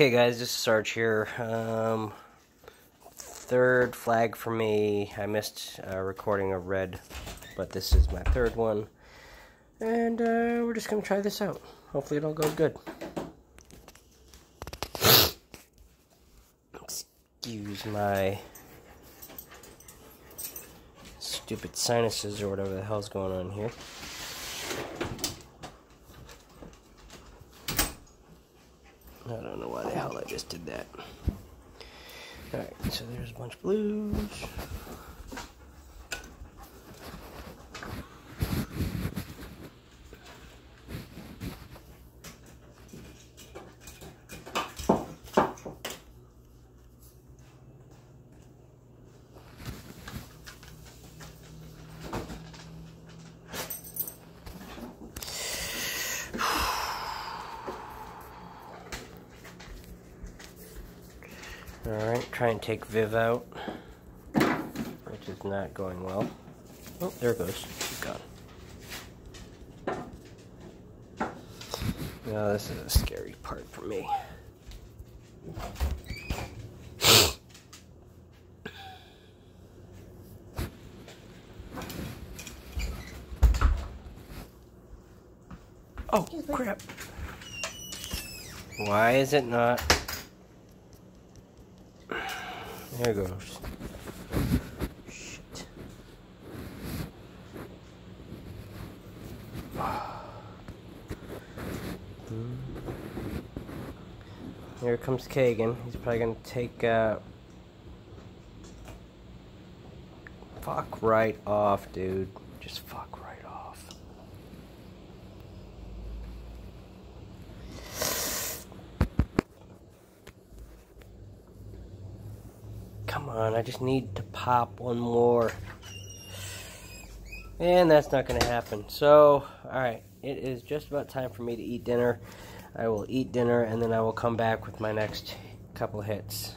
Okay guys, this is Sarge here. Um, third flag for me. I missed uh, recording a red, but this is my third one. And uh, we're just going to try this out. Hopefully it all goes good. Excuse my stupid sinuses or whatever the hell's going on here. I don't know why the hell I just did that. Alright, so there's a bunch of blues. Alright, try and take Viv out, which is not going well. Oh, there it goes. She's gone. Now, this is a scary part for me. Oh, crap. Why is it not? There goes. Shit. Here comes Kagan. He's probably gonna take uh Fuck right off, dude. Just fuck right off. Come on, I just need to pop one more. And that's not going to happen. So, alright, it is just about time for me to eat dinner. I will eat dinner and then I will come back with my next couple hits.